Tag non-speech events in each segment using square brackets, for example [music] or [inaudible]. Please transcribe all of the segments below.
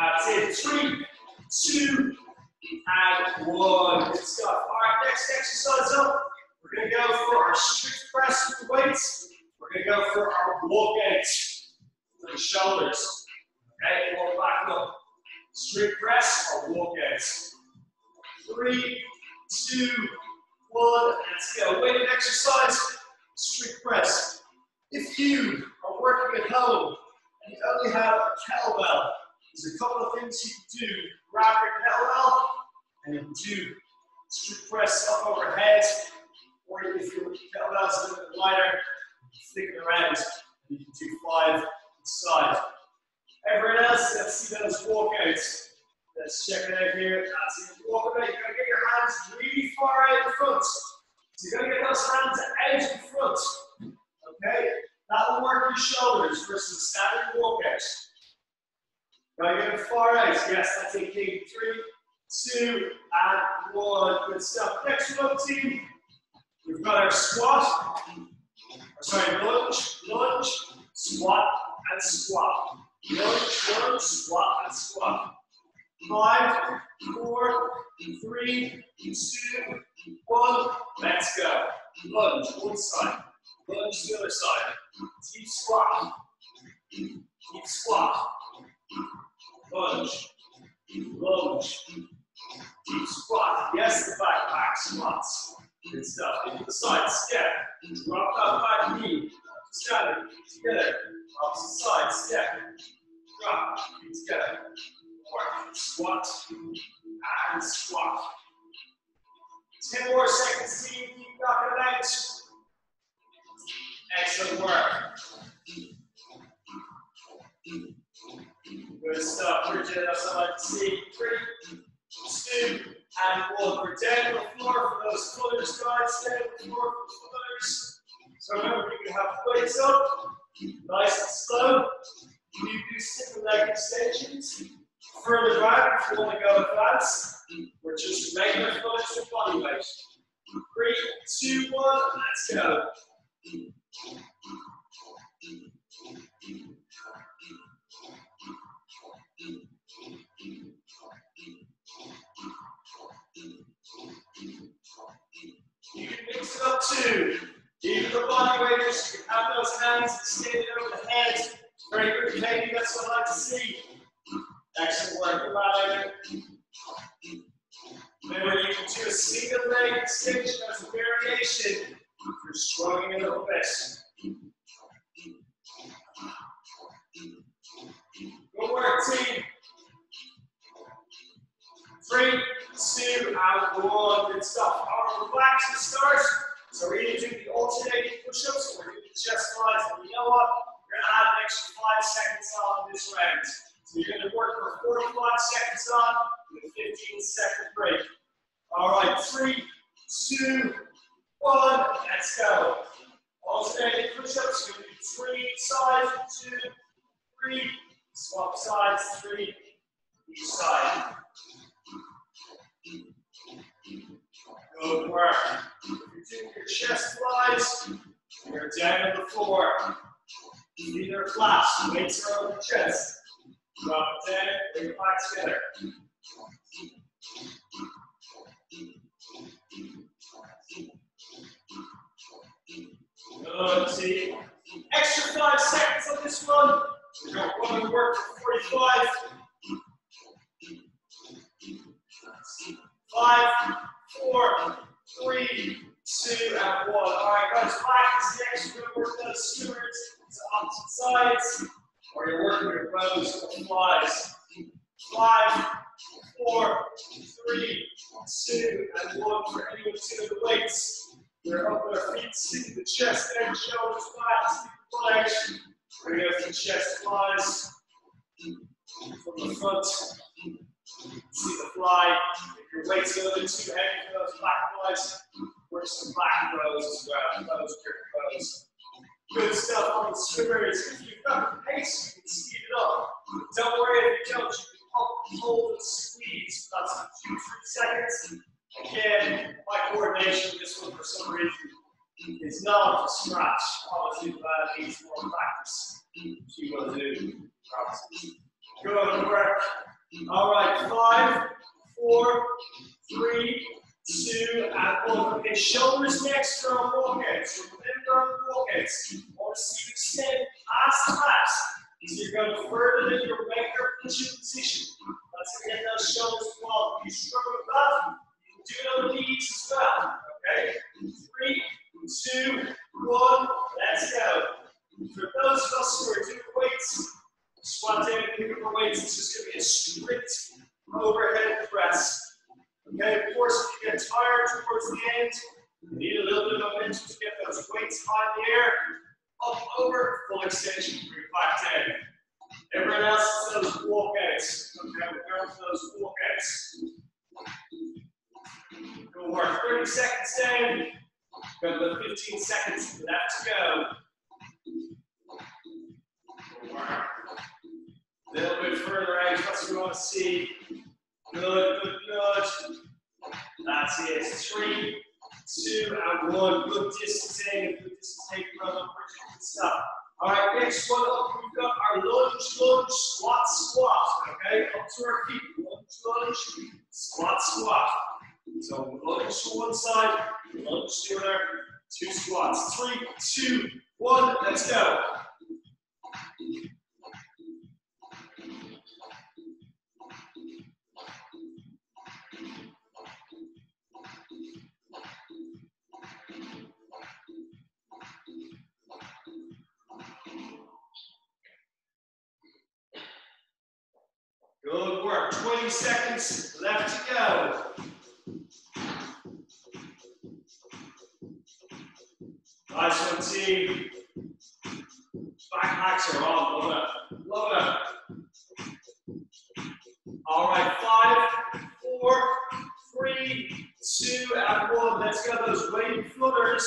Uh, That's it. Three, two, and one. Good stuff. All right, next exercise up. We're going to go for our strict press with the weights. We're going to go for our walkout for the shoulders. Okay, walk back up. Strict press or walkouts. Three, two, one. Let's go. Weighted exercise, strict press. If you are working at home and you only have a kettlebell, there's a couple of things you can do. Grab your kettlebell and do strict press up overhead, or if your kettlebell's a little bit lighter, flick it around and you can do five inside. Everyone else, let's see those walkouts. Let's check it out here. That's it. Walk about. You gotta get your hands really far out in front. So you gotta get those hands out in front. Okay? That will work your shoulders versus standing walkout. Gotta get them far out. Yes, that's it, King. Three, two, and one. Good stuff. Next one, team. We've got our squat. Sorry, lunge, lunge, squat, and squat. Lunge, lunge, squat, and squat. Five, four, three, two, one. Let's go. Lunge, one side. Lunge the other side. Deep squat. Deep squat. Lunge. Lunge. Deep squat. Yes, the back back squats. Good stuff. Into the side step. Drop that back knee. Standing. Together. Opposite side step. Drop. Together. Work. Squat. And squat. Ten more seconds, team. Keep knocking it out. Excellent work. Good stuff. Bridget, that's I like to see. Three, two, and one. We're down on the floor for those flutters, guys. Down on the floor for flutters. So remember, you can have weights up, nice and slow. You do single leg extensions. Further back, if you want to go advanced, or just regular flutters with body weight. Three, two, one, let's go. You can mix it up too. Even the body weight, just you can have those hands extended over the head. Very good, Katie. That's what I like to see. Excellent work, Elijah. Remember, you can do a single leg extension as a variation if you're struggling a little bit. Good work, team. Three, two, and one. Good stuff. All right, relax to start. So we're going to do the alternating push-ups. We're going to do chest flies. And you know what? We're going to add an extra five seconds on this round. So you're going to work for 45 seconds on with a 15 second break. All right, three, two, one. Let's go. Alternating push-ups. To do three sides, two, three. Swap sides, three, each side. Good work. Doing your chest flies, you're down on the floor. Feet are flat, weights are on the chest. Drop down, bring it back together. Good, see? Extra five seconds on this one. We're going to work for 45. Five, four, three, two, and one. All right, guys, back is next. We're going to work those skewers to opposite sides, or you're working your rows or flies. Five, four, three, two, and one. For anyone doing the weights, we're up their feet, sitting the chest and shoulders flat, keep the to go for chest flies from the front. See the fly. If your weight's a little bit too heavy for those back flies, work some back rows as well. Those grip rows. Good stuff on the swimmers. If you've got the pace, you can speed it up. Don't worry if you don't. You can pump, hold, and squeeze. That's two, three seconds. Again, my coordination this one for some reason is not up to scratch. Obviously, that needs more practice. You will do. Good work. All right, five, four, three, two, and one. Okay, shoulders next for our walkouts. Remember our to see you extend past the mat. So you're going further than your regular position. Let's get those shoulders involved. You struggle with that, do the knees as well. Okay? Three, two, one, let's go. For those of us who are doing weights, squat down and pick up weights, it's just going to be a strict overhead press. Okay, of course, if you get tired towards the end, you need a little bit of momentum to get those weights high in the air, up, over, full extension, bring back down. Everyone else does those walkouts. Okay, we're going for those walkouts. Work 30 seconds down. Got about 15 seconds left to go. A little bit further out, that's what we want to see. Good, good, good. That's it. Three, two, and one. Good distance in, good distance taken from the good stuff. All right, next one up, we've got our lunge, lunge, squat, squat. Okay, up to our feet. Lunge, lunge, squat, squat. So lunge to one side, lunge to the other, two squats. Three, two, one, let's go. Good 20 seconds left to go. Nice one, team. Backpacks are on. Love it. Love it. All right, five, four, three, two, and one. Let's get those weighted flutters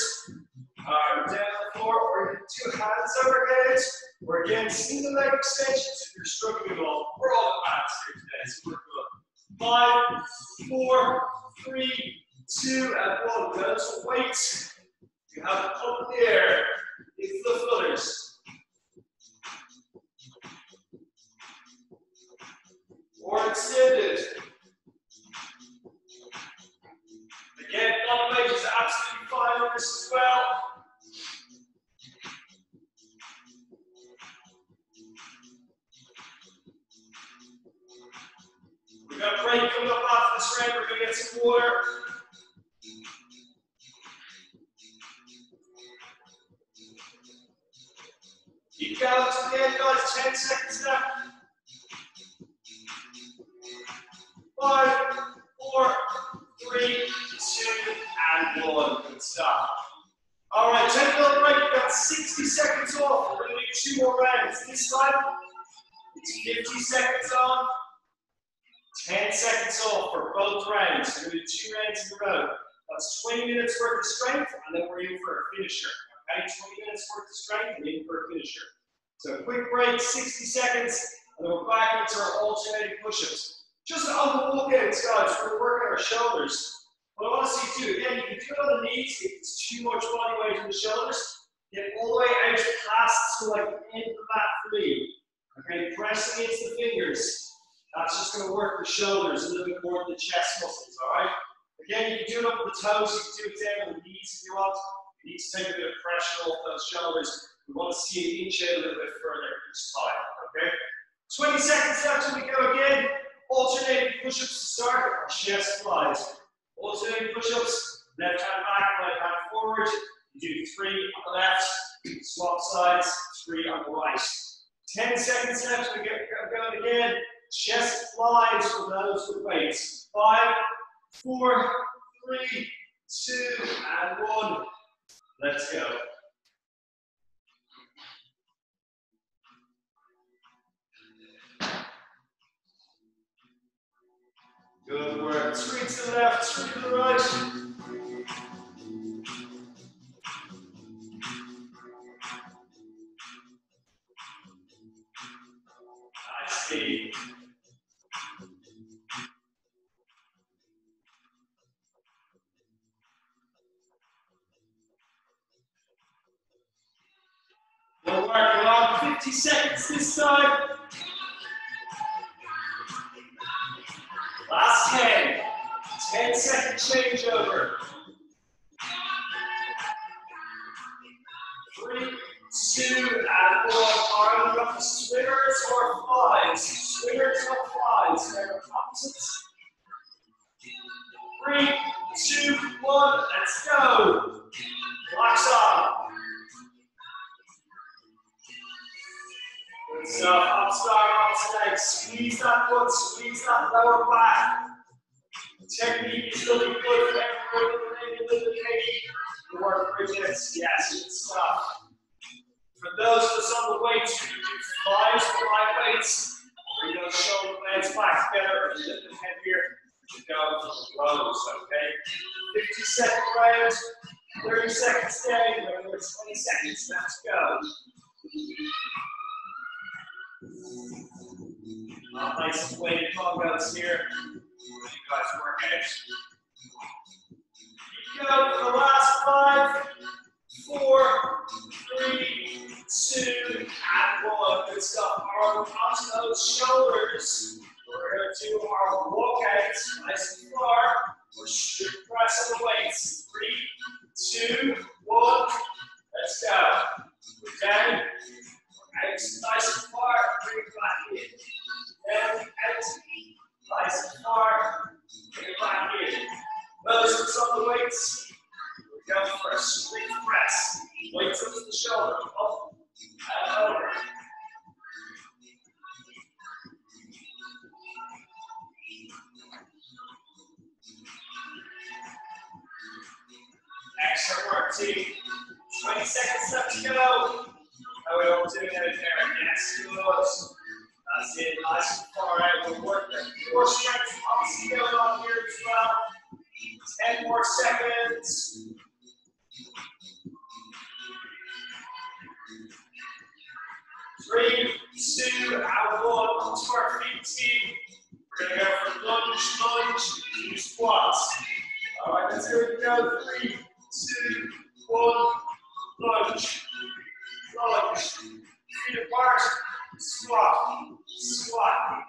uh, down the floor. We're going to hands overhead. We're again single leg extensions if you're struggling all. We're all we're good. Five, four, three, two, and one. Those weights. You have it up in the air. Into the flutters. Or extended. Again, bottom weight is absolutely fine on this as well. Got a break coming up after this round. We're to get some water. Keep going to the end, guys. 10 seconds left. Five, four, three, two, and one. Good stuff. All right, take another break. We've got 60 seconds off. We're going to do two more rounds. This time, it's 50 seconds on, 10 seconds off for both rounds. We're going to do two rounds in a row. That's 20 minutes worth of strength, and then we're in for a finisher. Okay, 20 minutes worth of strength, and in for a finisher. So quick break, 60 seconds, and then we're back into our alternating push-ups. Just on the walkouts, guys, we're working our shoulders. What I want to see too, again, you can do it on the knees if it's too much body weight on the shoulders. Get all the way out past to like the end of the mat for me. Okay, pressing against the fingers. That's just going to work the shoulders a little bit more than the chest muscles, all right? Again, you can do it up with the toes, you can do it down with the knees if you want. You need to take a bit of pressure off those shoulders. We want to see it inch a little bit further each time, okay? 20 seconds left we go again. Alternating push-ups to start, chest flies. Alternating push-ups, left hand back, right hand forward. You do three on the left, swap sides, three on the right. 10 seconds left, we get going again. Chest flies for those with weights. Five, four, three, two, and one. Let's go. Good work. Three to the left, three to the right. I see. seconds this time. Last 10. 10 second changeover. Three, two, and one. Arm up swimmers or flies. Swimmers or flies. Remember opposites. Three, two, one. Let's go. Locks on. Start, up leg. Squeeze that foot, squeeze that lower back. Technique is looking good for everyone in the the work bridges. Yes, good stuff. Uh, for those of us on the weights, you can do flies with light weights. Bring those shoulder blades back together, a little heavier to go for the rows, okay? 50 second round, 30 seconds stay, 20 seconds, let's go. Uh, nice weighted combos here. You guys work out. Keep going for the last five, four, three, two, and one. Good stuff. Arm onto those shoulders. We're going to do our walkouts nice and far. We're strict press on the weights.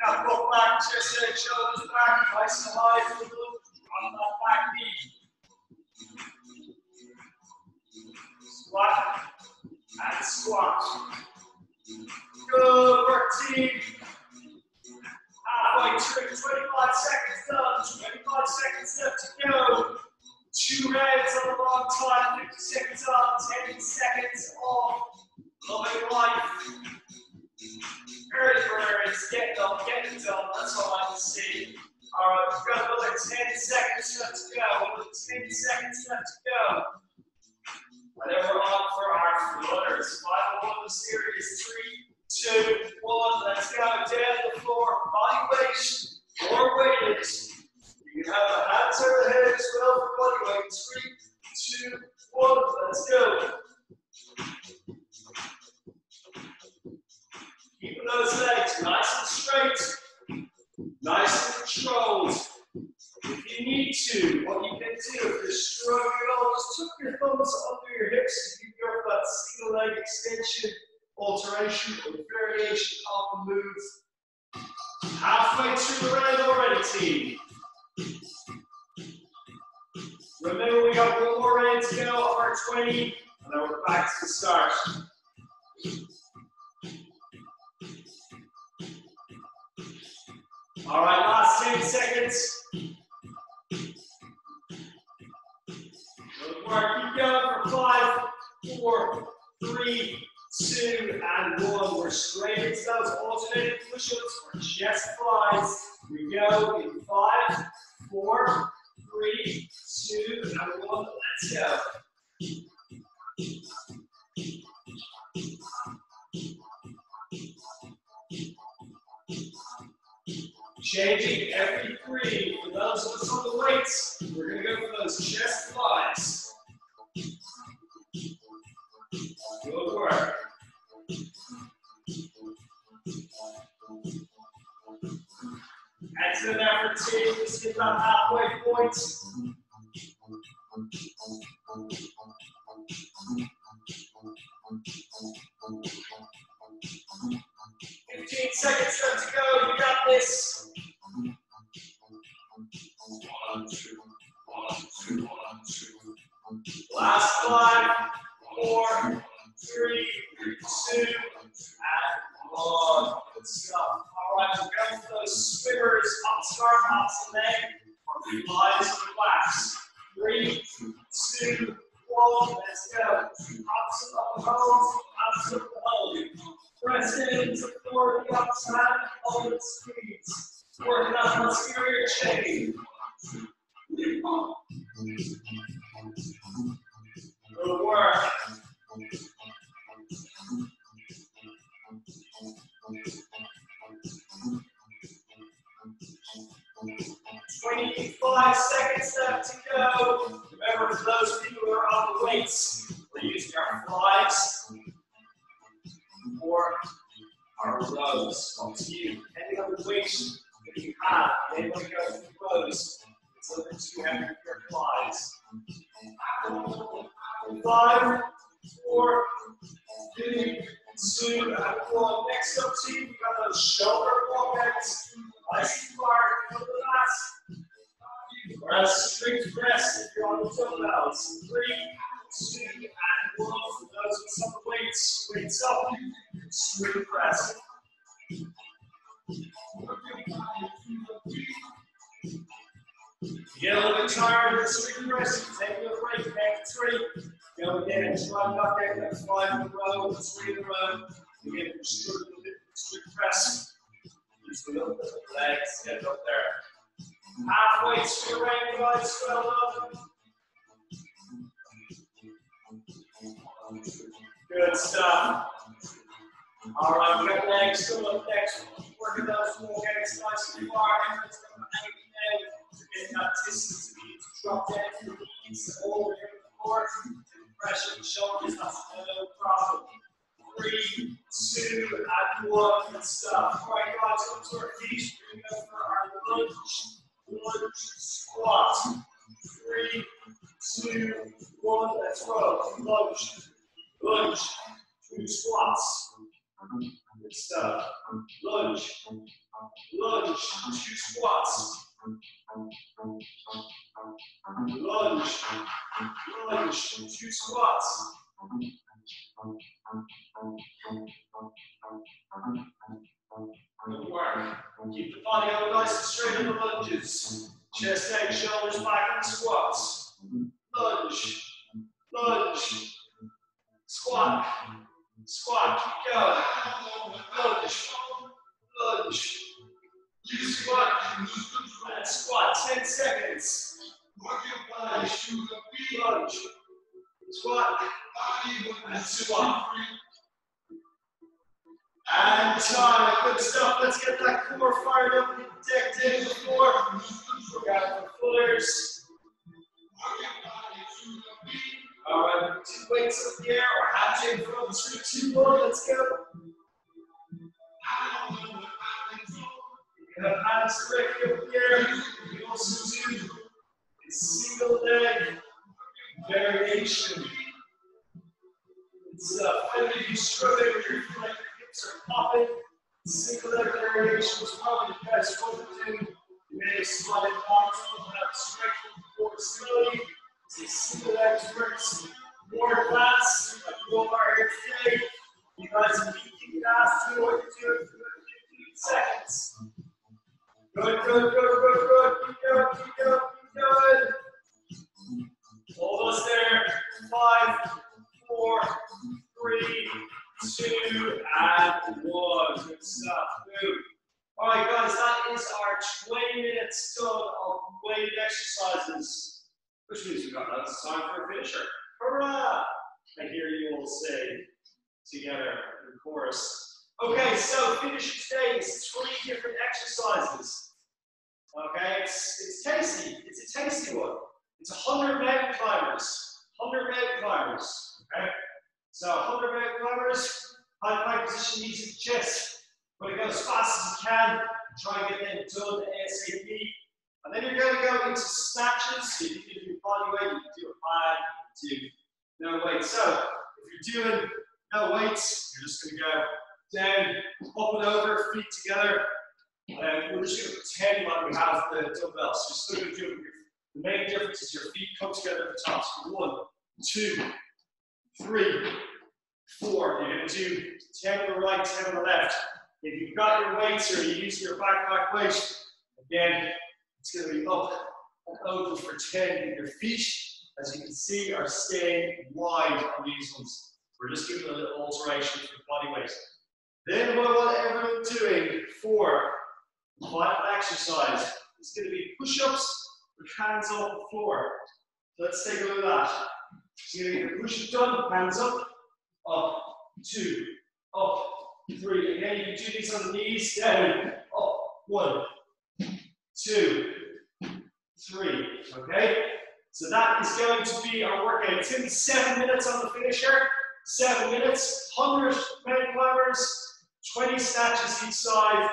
That foot back, chest out, shoulders back, nice and high for the on that back knee. Squat and squat. Good work, team. Halfway through, 25 seconds done, 25 seconds left to go. Two rounds on a long time, 50 seconds on, 10 seconds off. Loving life. Birds, get done, get it done, that's all I can see. All right, we've got another 10 seconds left to go, another 10 seconds left to go. And then we're on for our flutters. Final one of the series, three, two, one. Let's go down the floor. Body weight or weighted. You can have the hands over the head as well for body weight. Three, two, one. Let's go. Keeping those legs nice and straight, nice and controlled. If you need to, what you can do struggling at all, just tuck your thumbs under your hips. Halfway point. Fifteen seconds left to go. You got this. Our rows. To you. Depending on the weight that you have, may want to go for rows. That you have your flies. Five, four, three, two, and one. Next up, team, we've got those shoulder walkouts. Nice and far, feel the last. Press, strict press if you're on the dumbbells. Three, two, and one. For those with some weights, weights up. Strict press. Get a little bit tired of the strict press. Take a break, back to three. Go again, try back there, that's five in a row, three in a row. Again, strict, strict press. Just a little bit of legs, get up there. Halfway through your range, guys, swell up. Good stuff. All right, we got legs still up next. Working those more legs nice and far. Hands on the Getting that distance to drop down to the knees, over the floor. Pressure the shoulders, that's no problem. Three, two, and one. Good stuff. All right, guys, up to our feet. We're going to go for our lunge, lunge, squat. Three, two, one. Let's roll. Lunge, lunge, two squats. Stuff. Lunge, lunge, two squats. Lunge, lunge, two squats. Good work. Keep the body up nice and straight in the lunges. Chest out, shoulders back in squats. Lunge, lunge, squat, squat, keep going. Lunge, lunge, you squat, and squat, 10 seconds. Lunge, lunge, squat, and squat. And time, good stuff. Let's get that core fired up decked in before. We got the flutters. Weights up the air or hatching from three, two, one. Let's go. You have hands directly up the air. You can also do a single leg variation. It's uh, if you struggle with your like your hips are popping. Single leg variation is probably the best one to do. You may have it arms up straight forward slowly. It's a single leg works more class. Like go over here today. You guys can keep keep fast. Do what you're doing for 15 seconds. Good, good, good, good, good. Keep going, keep going, keep going. Almost there. Five, four, three, two, and one. Good stuff. Move. All right, guys, that is our 20 minutes done of weighted exercises, which means we've got of time for a finisher. Hurrah! I hear you all say together in chorus. Okay, so finish today is 20 different exercises. Okay, it's, it's tasty. It's a tasty one. It's 100 mountain climbers. 100 mountain climbers. Okay? So 100 mountain climbers, high plank position, the chest. But to go as fast as you can. Try and get them done ASAP. And then you're going to go into snatches. So you can do body weight, you can do a five, you no weights. So if you're doing no weights, you're just going to go down, up and over, feet together. And we're just going to pretend like we have the dumbbells. So You're still to do it. The main difference is your feet come together at the top. So one, two, three, four. You're going to do 10 on the right, 10 on the left. If you've got your weights or you're using your backpack weight, again, it's going to be up and over for 10. And your feet, as you can see, are staying wide on these ones. We're just giving a little alteration to the body weight. Then what I want everyone doing for final exercise is going to be push-ups with hands off the floor. Let's take a look at that. So you're going to push-up done, hands up, up, two, up, three. Again, you can do these on the knees, down, up, one, two, three, okay? So that is going to be our workout. It's going to be seven minutes on the finisher, seven minutes, 100 pound climbers, 20 snatches each side,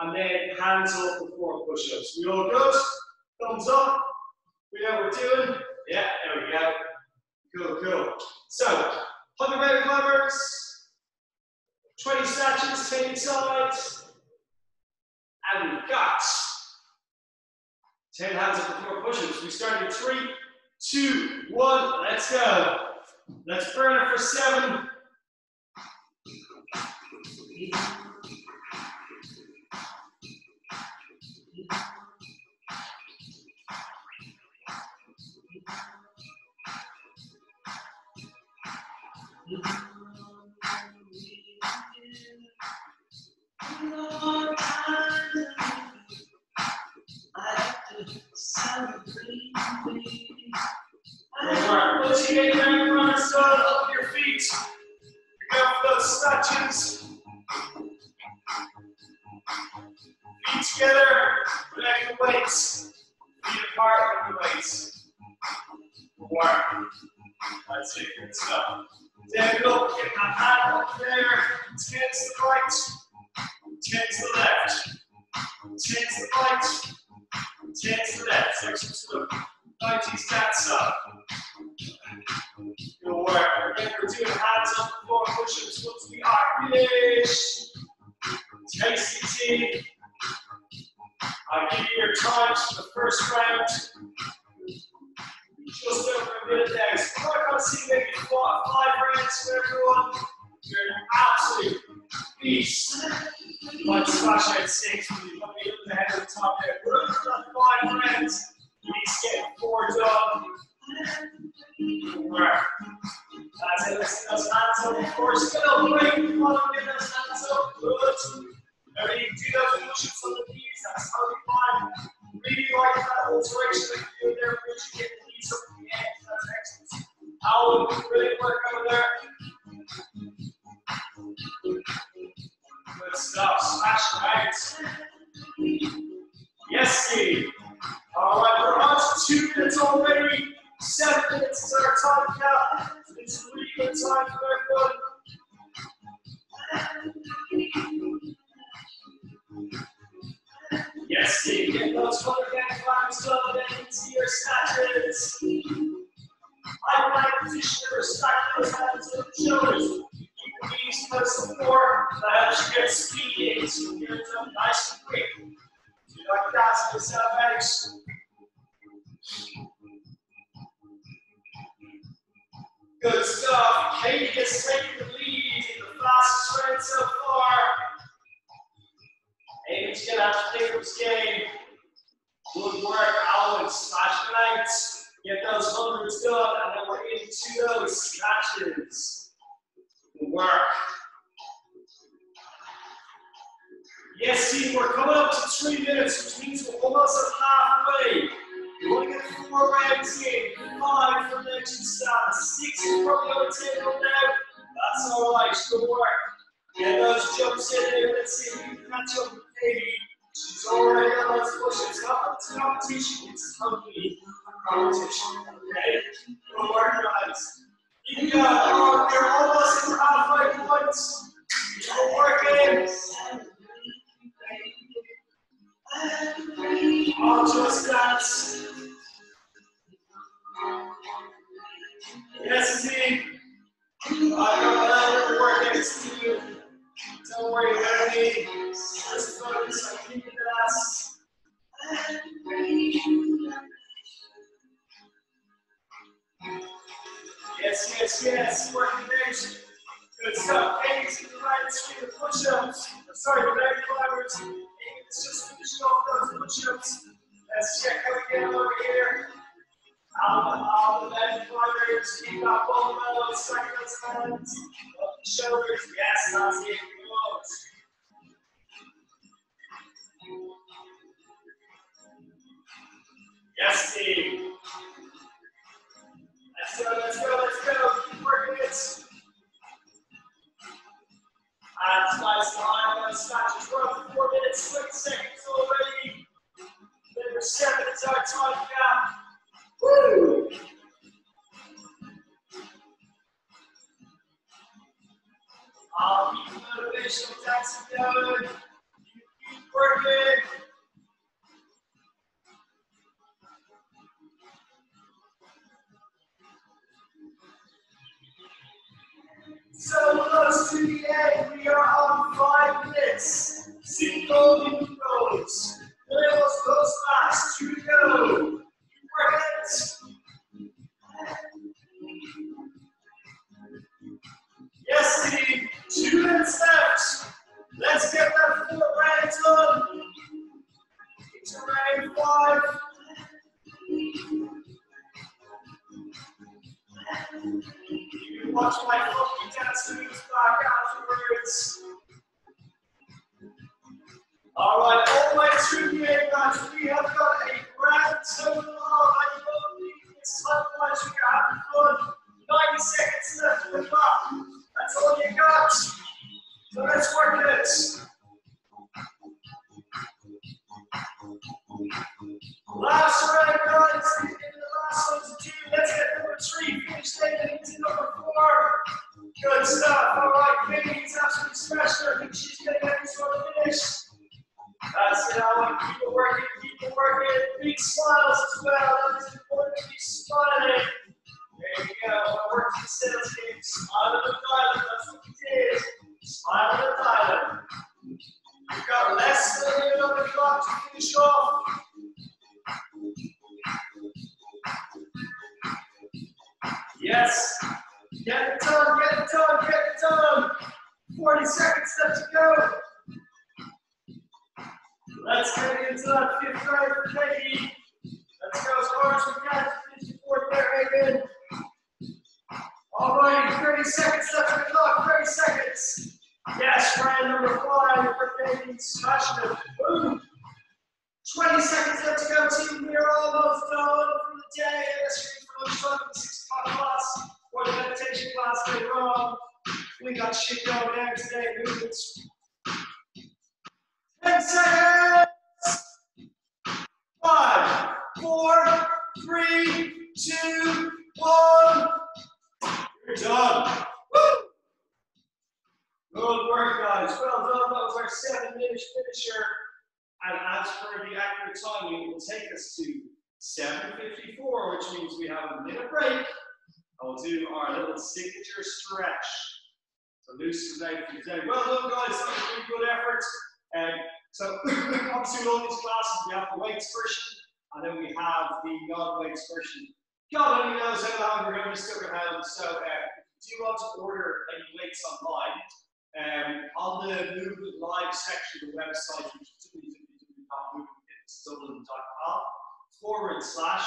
and then hands off the floor push-ups. We all good? Thumbs up. We know what we're doing. Yeah, there we go. Cool, cool. So, 100 mountain climbers, 20 snatches, 10 side, and we've got 10 hands off the push-ups. We start in three, two, one, let's go. Let's burn it for seven, Once five rounds. He's getting four done. Pick game. Good work, Alan. Smash it out. Get those hundreds done, and then we're into those snatches. Good work. Yes, team, we're coming up to three minutes, which means we're almost at halfway. You want to get four rounds in, five for legend status, six on the table now. That's all right, good work. Get those jumps in there, let's see if we can catch up with Katie. She's not a competition, it's a company competition. Okay? Good work, guys. You got, you're almost at halfway points. Good working. All just that. Yes, indeed. I got another work next to you. Don't worry about us. Yes, yes, yes. Working. Good up. Hands in the right swing of push-ups. Sorry, the leg climbers. It's just finishing off those push-ups. Let's check how we get over here. All the, all the leg climbers. Keep up both elbows, stack those hands. Up the shoulders. Yes, that's it. Yes, Steve. Let's go, let's go, let's go. Keep working it. And slice behind on snatches. We're up to four minutes, 20 seconds already. Number seven is our time gap. Woo! I'll keep the motivational taxi going. You keep working. So close to the end, we are on five minutes. Single you go. I worked in the the accurate timing, it will take us to 7.54, which means we have a minute break. And we'll do our little signature stretch. So loosen out for today. Well done, guys. That was a pretty good effort. Um, so [coughs] obviously with all these classes, we have the weights version, and then we have the non-weights version. God only knows how long we're going to be stuck around. So uh, if you want to order any weights online, um, on the Movement Live section of the website, which is www.movementfitnessdublin.com forward slash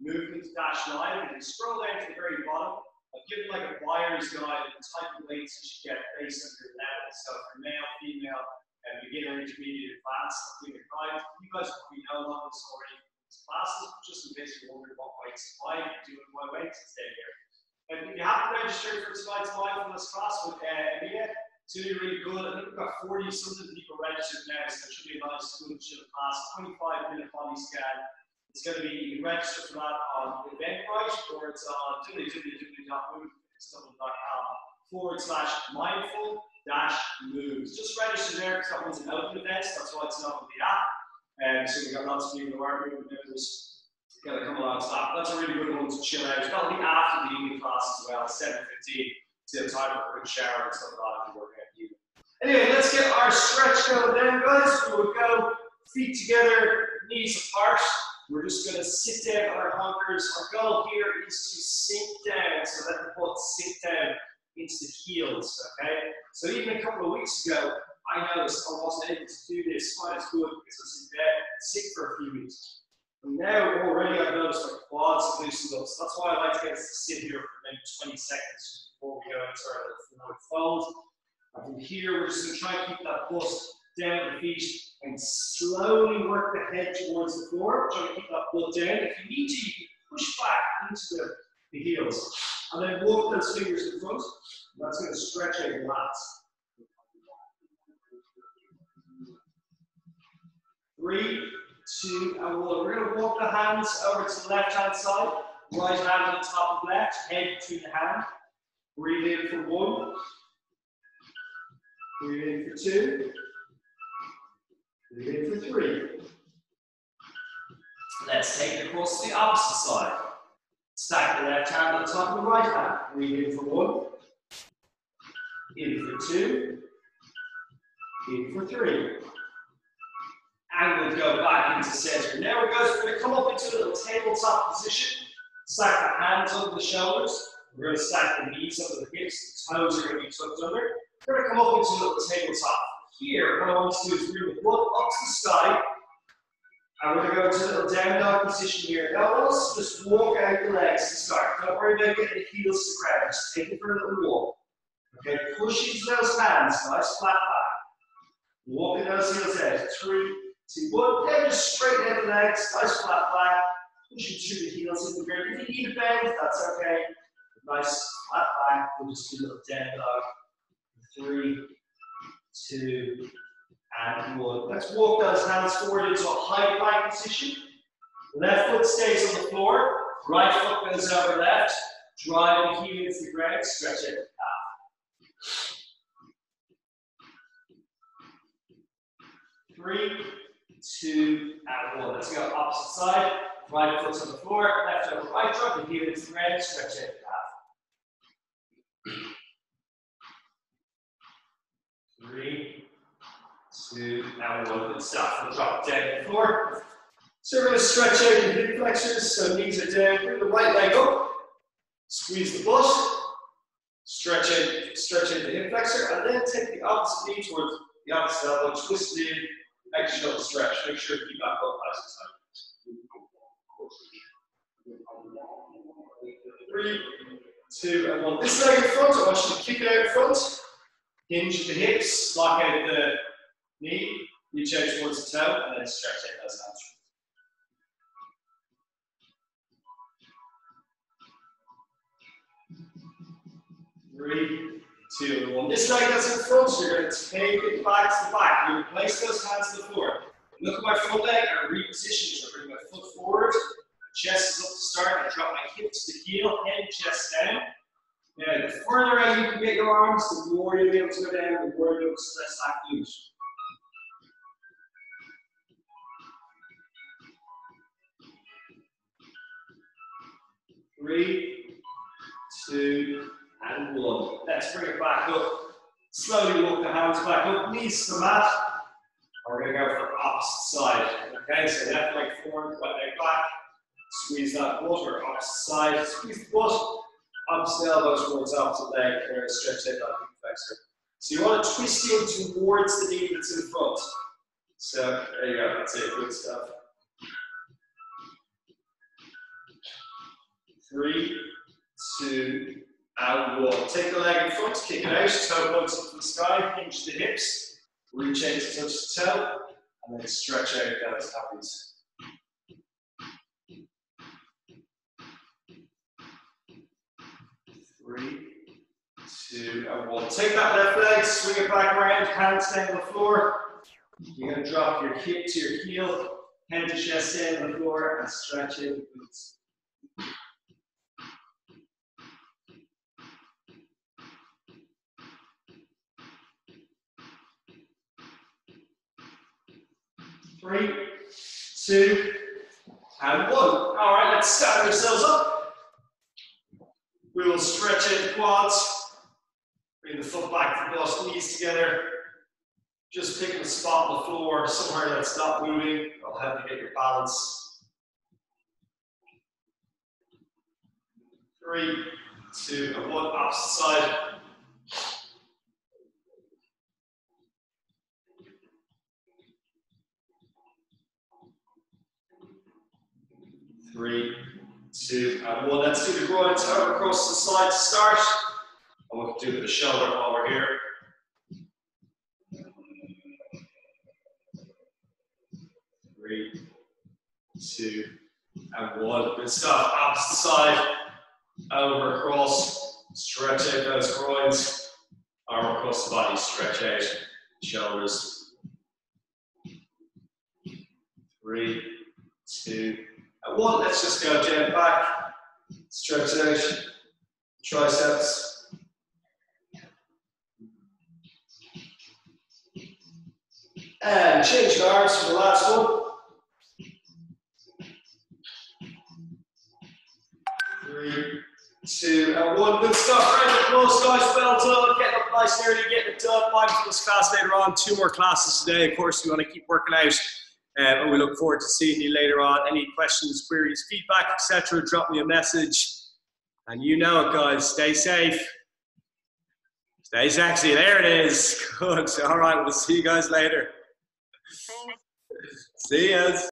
movement dash live. And you scroll down to the very bottom, I've given like a buyer's guide of type of weights you should get based on your level. So for male, female, and beginner, intermediate, advanced, guide. You guys probably know a lot of this already classes, just in case you're wondering what weights you do with my weights today here. And if you haven't registered for tonight's mindfulness class with uh, Emia, it's going to be really good. I think we've got 40 something people registered now, so it should be a nice, good, chill class. 25 minute body scan. It's going to be, you can register for that on Eventbrite or it's on www.movefitnessdublin.com forward slash mindful dash moves. Just register there because that one's an open event. That's why it's not on the app. And so we've got lots of people who are movement members got to come along and stop. That's a really good one to chill out. That'll be after the evening class as well, 7.15. So you have time for a quick shower and stuff like that if out evening. Anyway, let's get our stretch going then, guys. We will go feet together, knees apart. We're just going to sit down on our hunkers. Our goal here is to sink down, so let the butt sink down into the heels, okay? So even a couple of weeks ago, I noticed I wasn't able to do this quite as good because I was in bed sick for a few weeks. And now already I've noticed my quads have loosened up, so that's why I like to get us to sit here for maybe 20 seconds before we go into our little forward fold. And from here, we're just going to try and keep that bust down at the feet and slowly work the head towards the floor. Try to keep that butt down. If you need to, you can push back into the, the heels. And then walk those fingers in front. That's going to stretch out your lats. Three, two, and one. We're going to walk the hands over to the left hand side. Right hand on top of left, head to the hand. Breathe in for one. Breathe in for two. Breathe in for three. Let's take it across to the opposite side. Stack the left hand on top of the right hand. Breathe in for one. In for two. In for three and we'll go back into center. Now we're going to come up into a little tabletop position. Stack the hands over the shoulders. We're going to stack the knees over the hips. The toes are going to be tucked under. We're going to come up into a little tabletop. Here, what I want to do is bring the butt up to the sky. We're going to go into a little down dog position here. Now, to just walk out the legs to start. Don't worry about getting the heels to ground. Just take it for a little walk. Okay, push into those hands. Nice flat back. Walking those heels out. Three, See, one, then just straighten out the legs, nice flat back, pushing through the heels in the ground. If you need a bend, that's okay. Nice flat back, we'll just do a little down dog. Three, two, and one. Let's walk those hands forward into a high plank position. Left foot stays on the floor, right foot goes over left, drive the heel into the ground, stretch it out. Three, two, and one. Let's go opposite side. Right foot on the floor, left over right drop, and heel into the ground, stretch it half. Three, two, and one. Good stuff. We'll drop the floor. So we're going to stretch out the hip flexors, so knees are down. Bring the right leg up, squeeze the butt, stretch out, stretch out the hip flexor, and then take the opposite knee towards the opposite elbow, twist it in, extra stretch. Make sure to keep that both eyes Three, two, and one. This leg in front, I want you to kick it out in front. Hinge the hips, lock out the knee, reach out towards the toe, and then stretch out those one. This leg that's in front, you're going to take it back to the back. You place those hands to the floor. Look at my front leg and reposition. So I bring my foot forward, My chest is up to start, I drop my hips to the heel, head, chest down. Now, the further out you can get your arms, the more you'll be able to go down, the more you'll stress that glute. Three, two, and one. Let's bring it back up. Slowly walk the hands back up, knees to mat. we're going to go for opposite side. Okay, so left leg forward, right leg back. Squeeze that or opposite side. Squeeze the butt. Opposite elbow towards opposite leg. There, stretch that hip flexor. So you want to twist in towards the knee that's in front. So there you go. That's it. Good stuff. Three, two, and we'll take the leg in front, kick it out, toe points up to the sky, hinge the hips, reach out to touch the toe, and then stretch out those tummies. Three, two, and one. Take that left leg, swing it back around, hands down on the floor. You're going to drop your hip to your heel, head to chest down on the floor, and stretch out the glutes. Three, two, and one. All right, let's stand ourselves up. We will stretch in quads. Bring the foot back, the knees together. Just picking a spot on the floor, somewhere that's not moving. I'll help you get your balance. Three, two, and one, opposite side. Three, two, uh, and one. Let's do the groins over across the side to start. And we'll do the shoulder while we're here. Three, two, and one. Good stuff. Opposite side, over across. Stretch out those groins. Arm across the body, stretch out shoulders. Three, two, and one. Let's just go down back. Stretch out triceps. And change arms for the last one. Three, two, and one. Good stuff. Round applause, guys. Well done. Getting up nice and early, getting it done. Mindfulness class later on. Two more classes today. Of course, we want to keep working out. Um, and we look forward to seeing you later on. Any questions, queries, feedback, etc., drop me a message. And you know it, guys. Stay safe. Stay sexy. There it is. [laughs] Good. All right. We'll see you guys later. See ya.